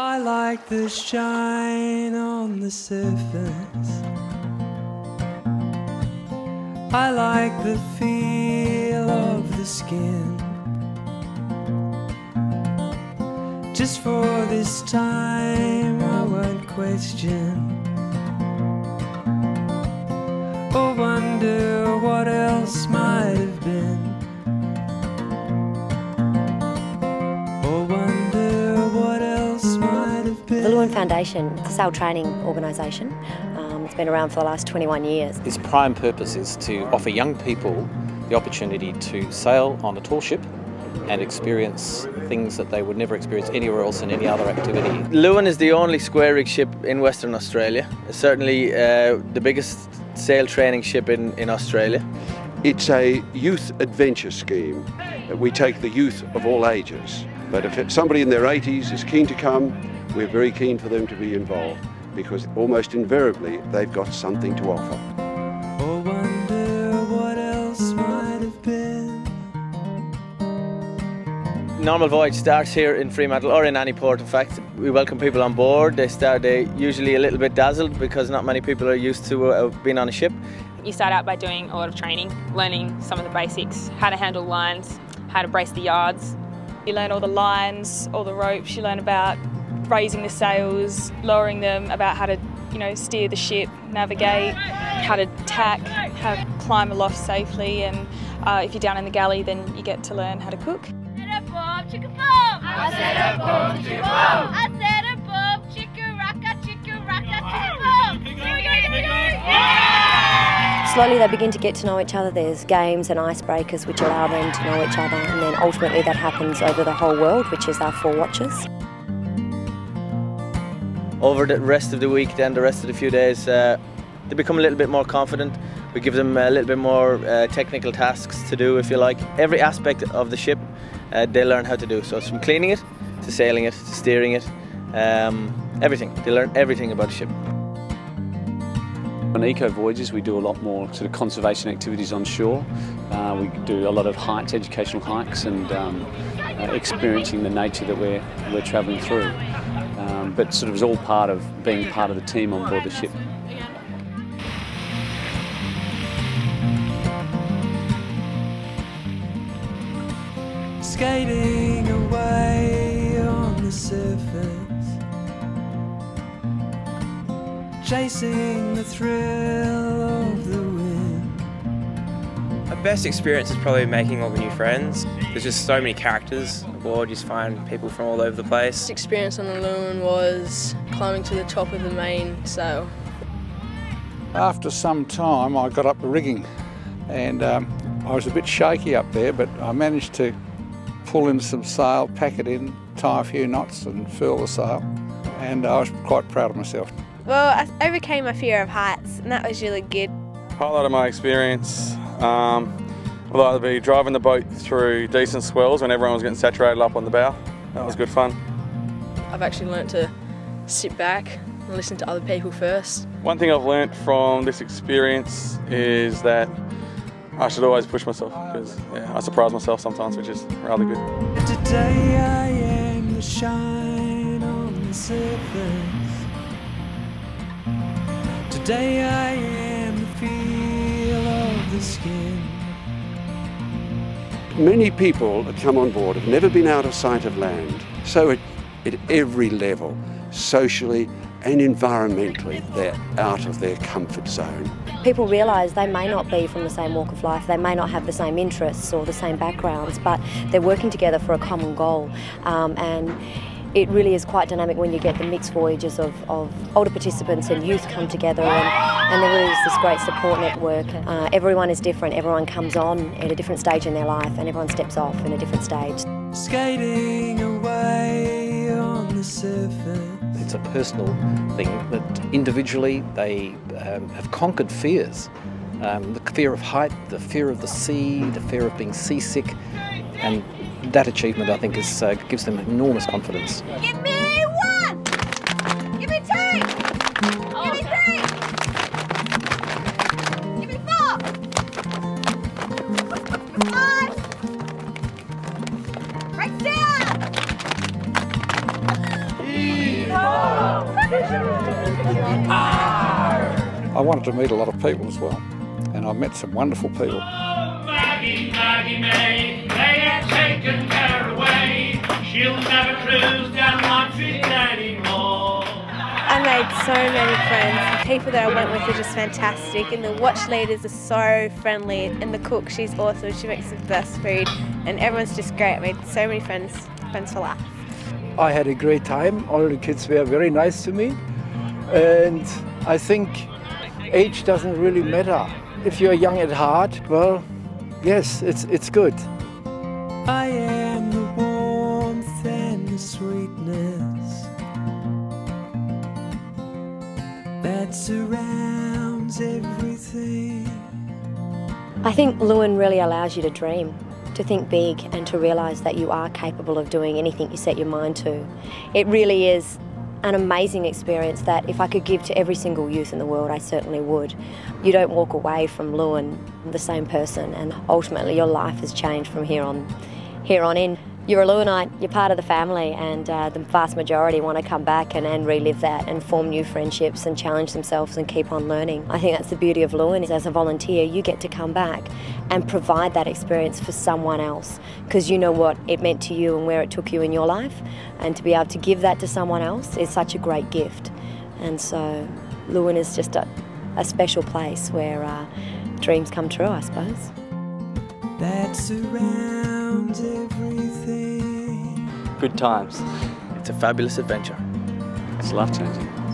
I like the shine on the surface. I like the feel of the skin. Just for this time, I won't question. Or wonder what else might have Leeuwin Foundation is a sail training organisation. Um, it's been around for the last 21 years. Its prime purpose is to offer young people the opportunity to sail on a tall ship and experience things that they would never experience anywhere else in any other activity. Leeuwin is the only square rig ship in Western Australia. It's certainly uh, the biggest sail training ship in, in Australia. It's a youth adventure scheme. We take the youth of all ages. But if somebody in their 80s is keen to come, we're very keen for them to be involved because almost invariably they've got something to offer. Or wonder what else might have been. Normal voyage starts here in Fremantle or in any port in fact. We welcome people on board. They start they usually a little bit dazzled because not many people are used to uh, being on a ship. You start out by doing a lot of training, learning some of the basics, how to handle lines, how to brace the yards. You learn all the lines, all the ropes, you learn about raising the sails, lowering them, about how to, you know, steer the ship, navigate, how to tack, how to climb aloft safely, and uh, if you're down in the galley, then you get to learn how to cook. I said a boom, chicka boom. I said a boom, chicka rocka, chicka rocka, chicka boom. Here we go, here we go. Yeah! Slowly they begin to get to know each other. There's games and icebreakers which allow them to know each other, and then ultimately that happens over the whole world, which is our four watches. Over the rest of the week, then the rest of the few days, uh, they become a little bit more confident. We give them a little bit more uh, technical tasks to do, if you like. Every aspect of the ship, uh, they learn how to do. So it's from cleaning it, to sailing it, to steering it, um, everything. They learn everything about the ship. On eco voyages, we do a lot more sort of conservation activities on shore. Uh, we do a lot of hikes, educational hikes, and um, uh, experiencing the nature that we're we're travelling through. Um, but sort of was all part of being part of the team on board the ship. Skating away on the surface, chasing the thrill best experience is probably making all the new friends. There's just so many characters aboard, you just find people from all over the place. Best experience on the Leeuwin was climbing to the top of the main sail. After some time, I got up the rigging and um, I was a bit shaky up there, but I managed to pull in some sail, pack it in, tie a few knots and furl the sail. And I was quite proud of myself. Well, I overcame my fear of heights and that was really good. Highlight of my experience um, will either be driving the boat through decent swells when everyone was getting saturated up on the bow. That was good fun. I've actually learnt to sit back and listen to other people first. One thing I've learnt from this experience is that I should always push myself because yeah, I surprise myself sometimes, which is rather good. Today I am the shine on the surface. Today I am the feel of the skin. Many people that come on board have never been out of sight of land, so at, at every level, socially and environmentally, they're out of their comfort zone. People realise they may not be from the same walk of life, they may not have the same interests or the same backgrounds, but they're working together for a common goal. Um, and it really is quite dynamic when you get the mixed voyages of, of older participants and youth come together and, and there really is this great support network. Uh, everyone is different, everyone comes on at a different stage in their life and everyone steps off in a different stage. Skating away on the surface. It's a personal thing that individually they um, have conquered fears. Um, the fear of height, the fear of the sea, the fear of being seasick, and that achievement I think is, uh, gives them enormous confidence. Give me one! Give me two! Give me three! Give me four! Five! Right down! I wanted to meet a lot of people as well, and I met some wonderful people. Maggie, Maggie May, She'll never cruise down Mont Street anymore. I made so many friends. The people that I went with are just fantastic, and the watch leaders are so friendly, and the cook, she's awesome. She makes the best food, and everyone's just great. I made so many friends, friends for life. I had a great time. All the kids were very nice to me. And I think age doesn't really matter. If you're young at heart, well, yes, it's, it's good. I am sweetness that surrounds everything. I think Leeuwin really allows you to dream, to think big, and to realise that you are capable of doing anything you set your mind to. It really is an amazing experience that if I could give to every single youth in the world, I certainly would. You don't walk away from Leeuwin the same person, and ultimately your life has changed from here on, here on in. You're a Leeuwinite, you're part of the family, and uh, the vast majority want to come back and, and relive that and form new friendships and challenge themselves and keep on learning. I think that's the beauty of Leeuwin is as a volunteer, you get to come back and provide that experience for someone else because you know what it meant to you and where it took you in your life, and to be able to give that to someone else is such a great gift. And so, Leeuwin is just a, a special place where uh, dreams come true, I suppose. That surrounds everything. Good times. It's a fabulous adventure. It's life changing.